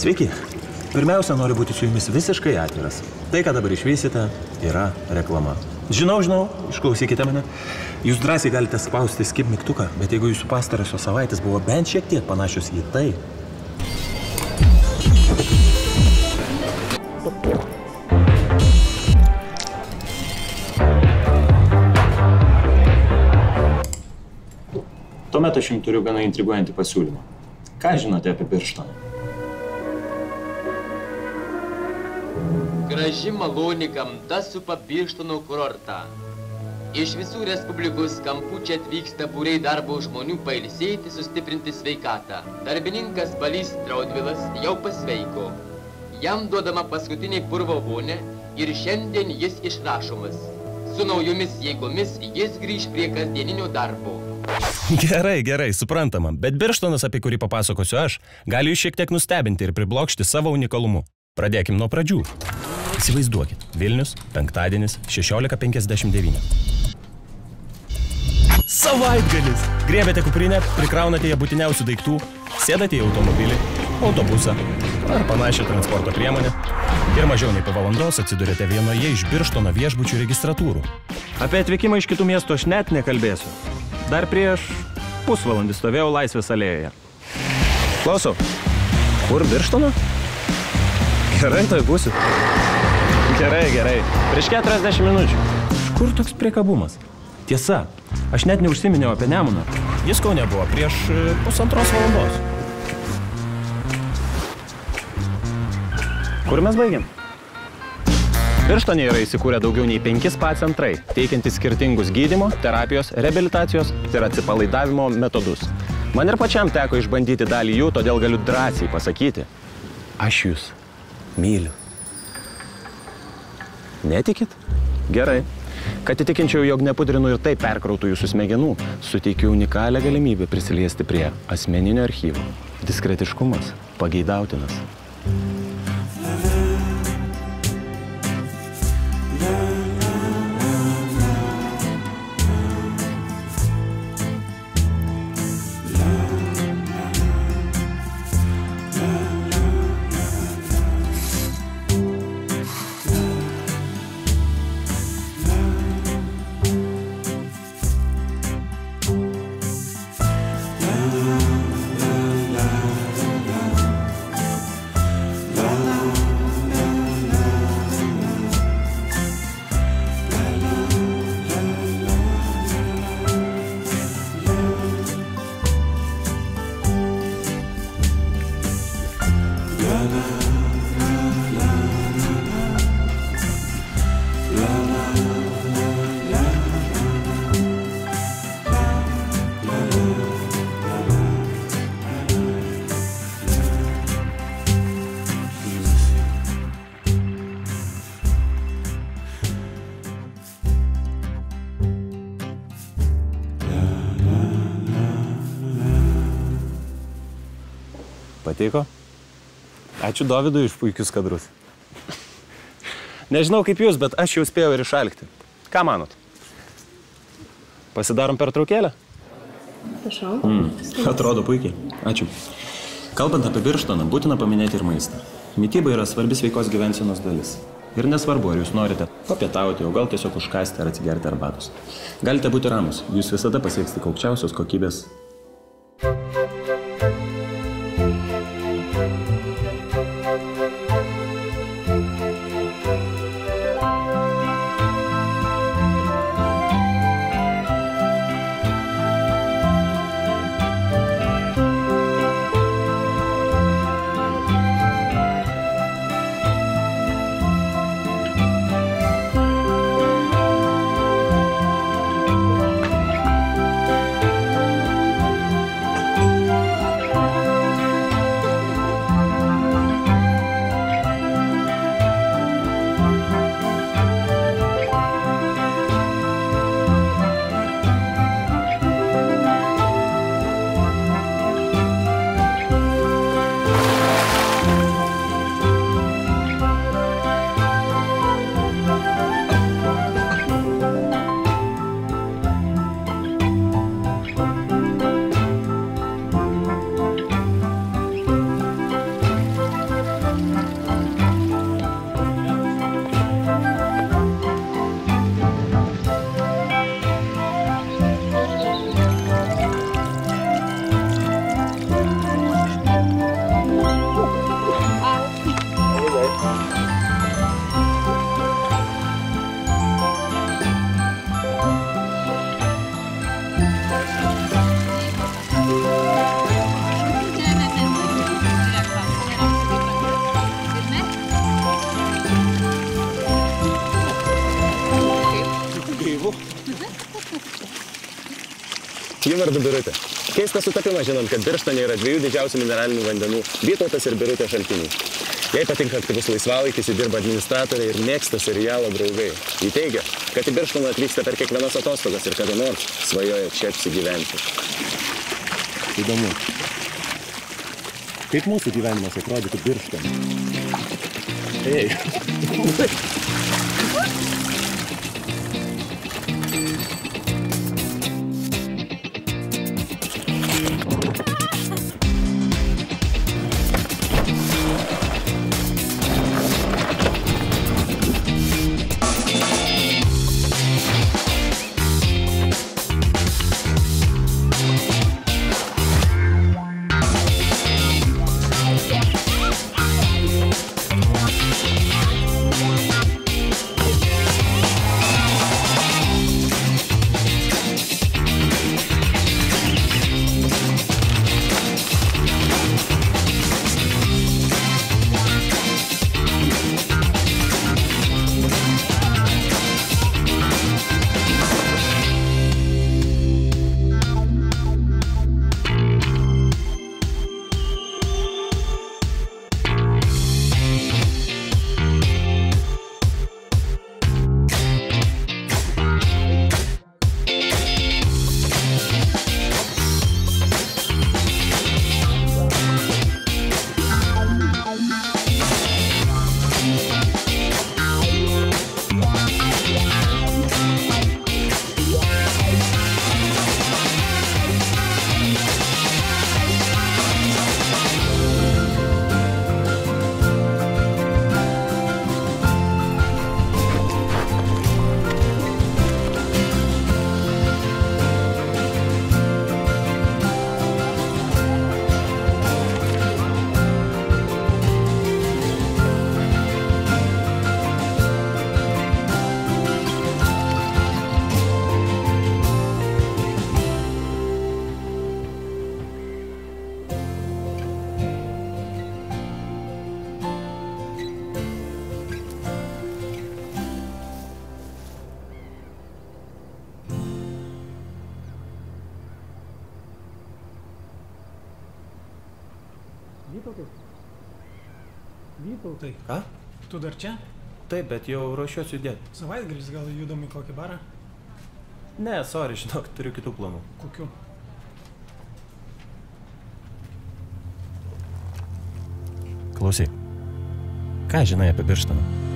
Sveiki. Pirmiausia, noriu būti su jumis visiškai atviras. Tai, ką dabar išvysite, yra reklama. Žinau, žinau, išklausykite mane. Jūs drąsiai galite spausti skip mygtuką, bet jeigu jūsų pastarosios savaitės buvo bent šiek tiek panašios į tai, Tuomet aš jums turiu gana intriguojantį pasiūlymą. Ką žinote apie Birštoną? Graži maloni gamta supa Birštono kurortą. Iš visų Respublikos kampų čia atvyksta būriai darbo žmonių pailsėti, sustiprinti sveikatą. Darbininkas Balys Traudvilas jau pasveiko. Jam duodama paskutinė purvo vonė ir šiandien jis išrašomas. Su naujomis jėgomis jis grįž prie kasdieninio darbo. Gerai, gerai, suprantama, bet Birštonas, apie kurį papasakosiu aš, gali jūs šiek tiek nustebinti ir priblokšti savo unikalumu. Pradėkim nuo pradžių. Įsivaizduokit, Vilnius, penktadienis, 16.59. Savaitgalis! Griebėte kuprinę, prikraunate ją būtiniausių daiktų, sėdate į automobilį, autobusą ar panašią transporto priemonę ir mažiau nei po valandos atsidurėte vienoje iš Birštono viešbučių registratūrų. Apie atvykimą iš kitų miestų aš net nekalbėsiu. Dar prieš pusvalandį stovėjau Laisvės alėjoje. Klausau, kur Birštono? Gerai, tai būsiu. Gerai, gerai. Prieš 40 minučių. Iš kur toks priekabumas? Tiesa, aš net neužsiminiau apie Nemuną. Jis kaune buvo prieš e, pusantros valandos. Kur mes baigiam? Birštone yra įsikūrę daugiau nei penki spa centrai, teikiantys skirtingus gydimo, terapijos, rehabilitacijos ir atsipalaidavimo metodus. Man ir pačiam teko išbandyti dalį jų, todėl galiu drąsiai pasakyti, aš jūs myliu. Netikit? Gerai. Kad įtikinčiau, jog nepudrinu ir taip perkrautų jūsų smegenų, suteikiu unikalią galimybę prisiliesti prie asmeninio archyvo. Diskretiškumas pageidautinas. Patiko? Ačiū Dovydui iš puikius kadrus. Nežinau kaip jūs, bet aš jau spėjau ir išalkti. Ką manot? Pasidarom per traukėlę? Prašau. Mm, atrodo puikiai. Ačiū. Kalbant apie birštoną, būtina paminėti ir maistą. Mytyba yra svarbi sveikos gyvensenos dalis. Ir nesvarbu, ar jūs norite papietauti, o gal tiesiog užkasti ar atsigerti arbatos. Galite būti ramus, jūs visada pasieksite aukščiausios kokybės Ji vardu Birutė. Keistas sutapimas žinant, kad Birštone yra dviejų didžiausių mineralinių vandenų - Vytautas ir Birutė šaltiniai. Jai patinka aktyvus laisvalaikis, ji dirba administratorė ir mėgsta serialo draugai. Ji teigia, kad į Birštoną atvyksta per kiekvienas atostogas ir kada nors svajoja čia apsigyventi. Įdomu. Kaip mūsų gyvenimas atrodytų Birštone? Ei. Vytautai. Vytautai. Ką? Tu dar čia? Taip, bet jau ruošiuosi judėti. Savaitgalis gal judam į kokį barą? Ne, sorry, žinok, turiu kitų planų. Kokiu? Klausyk. Ką žinai apie Birštoną?